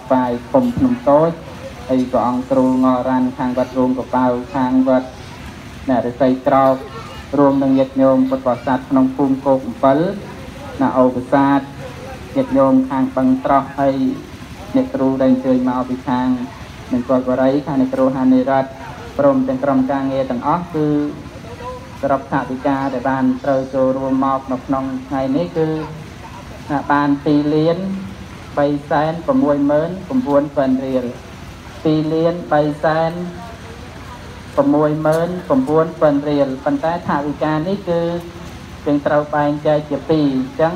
ស្វាយគុំភ្នំតូចហើយព្រះអង្គគ្រូងរ៉ាន់ខាងវត្តរួមកប៉ៅខាងវត្តអ្នករិស័យត្រោករួមនឹងញាតិញោមពុទ្ធបរិស័ទក្នុងភូមិគោក7ណាអូបសាទញាតិញោមខាងបឹងត្រោះហើយអ្នកគ្រូដែលអញ្ជើញមកពីខាងនឹងគាត់បរិយខាងអ្នកគ្រូហានិរ័តព្រមទាំងក្រុមការងារទាំងអស់គឺសរុបថាវិការដែលបានត្រូវចូលរួមមកនៅក្នុងថ្ងៃនេះគឺបាន2លាន 3សែន69000រៀល2លាន3សែន69000រៀលប៉ុន្តែថាវិការនេះគឺយើងត្រូវបែងចែកជា2អញ្ចឹង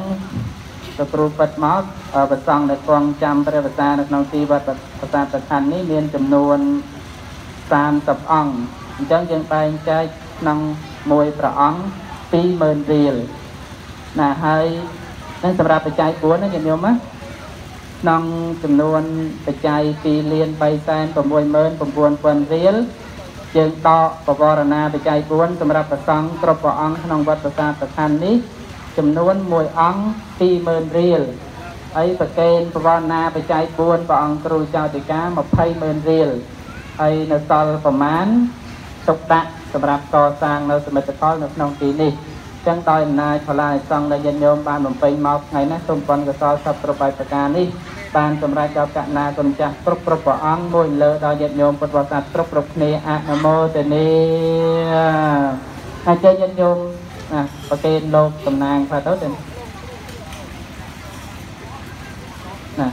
ទៅគ្រូពិតមកប្រសងដែលគង់ចាំព្រះវសានៅក្នុងទីវត្តប្រាសាទប្រខណ្ឌនេះមានចំនួន30អង្គអញ្ចឹងយើងបែងចែកក្នុងមួយព្រះអង្គ20000រៀលណាហើយនឹងសម្រាប់បច្ច័យ4ណាញាតិញោមណា ក្នុងចំនួនបច្ច័យ2លាន369,000រៀលយើងដកបវរណាបច្ច័យ4សម្រាប់ប្រសង់គ្រប់ព្រះអង្គក្នុងវត្តប្រាសាទប្រខណ្ឌនេះចំនួន1អង្គ20000រៀលហើយប្រកេនបវរណាបច្ច័យ4ព្រះអង្គគ្រូចៅតិកា200,000រៀលហើយនៅសល់ប្រមាណទុកដាក់សម្រាប់កសាងនៅសមិទ្ធផលនៅក្នុងទីនេះចឹងដោយអំណាចផលាសង្ឃដែលញាតិញោមបានបំពេញមកថ្ងៃនេះសូមបុណ្យកុសលសពគ្រប់បែបប្រការនេះ បានសម្រេចដល់កណាគុណចាស់គ្រប់គ្រប់ព្រះអង្គមួយលើដល់ញាតិញោមពុទ្ធបរិស័ទគ្រប់គ្រប់គ្នាអនុមោទនាហើយចេញញាតិញោមណាប្រកេនលោកតំណាងខ្លះទៅទៅណា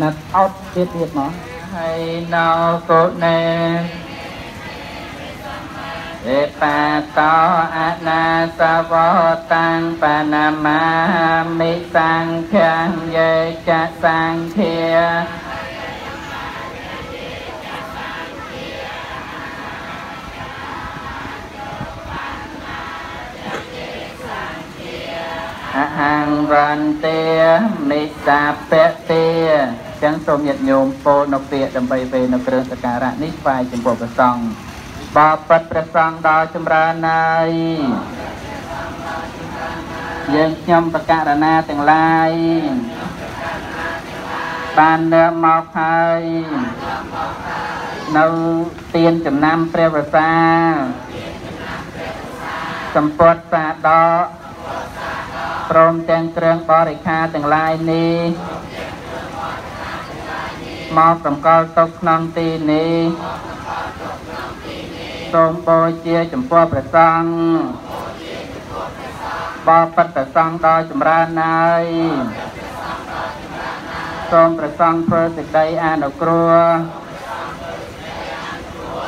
ណាត់អត់ទៀតទៀតមកហើយណៅកូណែ វេបាតោអនាសវតាំងបណាមាមិសង្ឃំយេចសង្ឃាអហង្រន្តានិតាពតិចឹងសូមញាតិញោមពោលនៅពាក្យដើម្បីពេលនៅគ្រឿងសក្ការៈនេះស្វែងចំពោះព្រះសង្ឃ បបិទ្ធព្រះសង្ឃដល់ចម្រើនណាយយើងខ្ញុំបកករណាទាំងឡាយបានលើមកហើយនៅទៀនចំណាំព្រះវសាសម្ពត់សាដកព្រមទាំងគ្រឿងបរិខាទាំងឡាយនេះមកសម្គាល់ទុកក្នុងទីនេះ សូមបូជាចំពោះព្រះសង្ឃបបិទ្ធព្រះសង្ឃដ៏ចម្រើនណាយសូមព្រះសង្ឃធ្វើសេចក្តីអនុគ្រោះ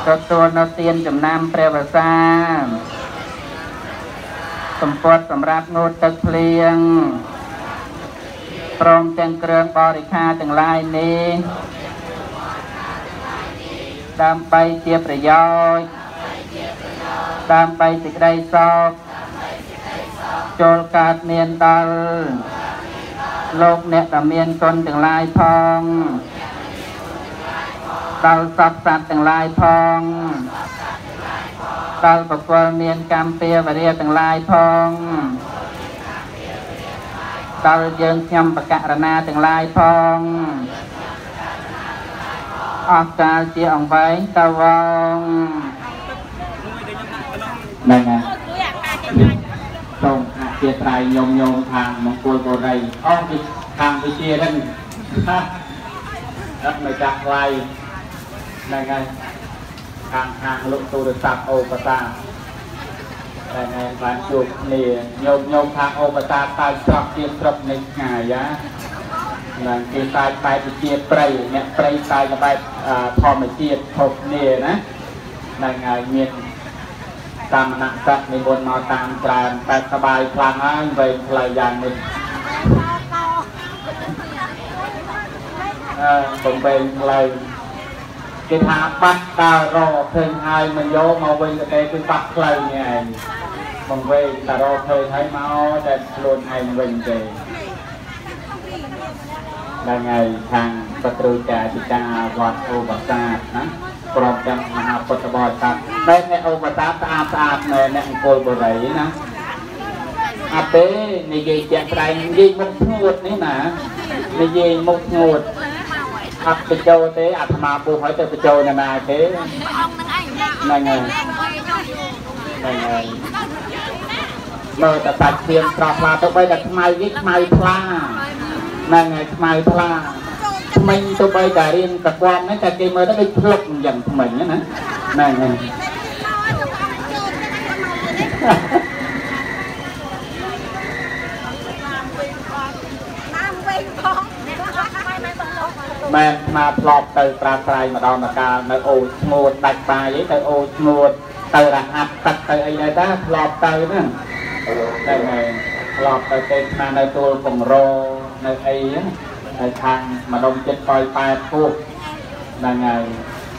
ទទួលនៅទានចំណាំព្រះវសាសម្ពត់សម្រាប់ងូតទឹកភ្លៀងព្រមទាំងគ្រឿងបរិខាទាំងឡាយនេះដើម្បីជាប្រយោជន៍ ដើម្បីសេចក្តីសុខចូលកើតមានដល់លោកអ្នកដែលមានគុណទាំងឡាយផងដល់សពសត្វទាំងឡាយផងដល់បកលមានកម្មពាវរិយទាំងឡាយផងដល់យើងខ្ញុំបកករណាទាំងឡាយផងអស់កាលជាអង្វែងតវង ហ្នឹងហើយសូមអធិស្ឋានញោមញោមខាងមង្គលបុរីអស់ពីខាងវិជាហ្នឹងអត់មកចាស់ថ្លៃហ្នឹងហើយខាងខាងលោកទូរស័ព្ទអូបតាតែណែបានជួបគ្នាញោមញោមខាងអូបតាតើស្រាប់ជាស្រាប់នៃថ្ងៃយ៉ានឹងគេតែបែបវិជាព្រៃអ្នកព្រៃតែបែបធម្មជាតិខុសគ្នាណាហ្នឹងហើយមាន តាមណស័កនិមន្តមកតាមច្រើនតែសបាយខ្លាំងហើយវែងផ្លូវយ៉ាងនេះអឺបំពេញផ្លូវគេថាបាត់តារកឃើញហើយមិនយកមកវិញទៅគឺបាត់ផ្លូវនេះឯងបងវេតារកឃើញហើយមកតែខ្លួនឯងវិញទេថ្ងៃខាងបត្រូចាអធិការវត្តអូបសាណា ព្រមទាំងមហាពុទ្ធបរិស័ទតែអ្នកអូបសាទស្អាតស្អាតនៅអ្នកអង្គលបុរីណាអត់ទេនិយាយជាក់ស្ដែងនិយាយមុខស្ងួតនេះណានិយាយមុខស្ងួតអត់បញ្ចូលទេអាត្មាពុះហើយទៅបញ្ចូលណាណាទេហ្នឹងហើយហ្នឹងហើយមើលតែសាច់ឈាមស្រស់ថ្លាទៅបីតែខ្មៅវិញខ្មៅថ្លាហ្នឹងហើយខ្មៅថ្លា ថ្មិញទៅបីតែរៀនប្រព័ន្ធហ្នឹងតែគេមើលទៅដូចភ្លុកអញ្ចឹងថ្មិញណាហ្នឹងហើយមែនស្មាធ្លាប់ទៅប្រាស្រ័យម្ដងម្កាលនៅអូឈ្មោះដាច់បាយអីទៅអូឈ្មោះទៅរហាត់ទឹកទៅអីដែរតាធ្លាប់ទៅហ្នឹងតែហើយធ្លាប់ទៅទេស្មានៅទួលពងរនៅអីហ្នឹង នៅខាងម្ដុំចិត្តប៉ោយប៉ែពុះហ្នឹងហើយ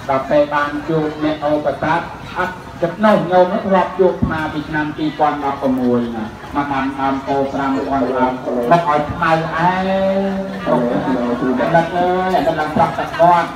ដល់ពេលបានជួបអ្នកអូប្រសាទអត់ចិត្តនោះញោមធ្លាប់ជួបស្មាពីឆ្នាំ2016ណាមកបានបានពោ5000បានមកឲ្យខ្មៅអែដល់ដឹកអើយដល់ឡើងប្រាប់តែគាត់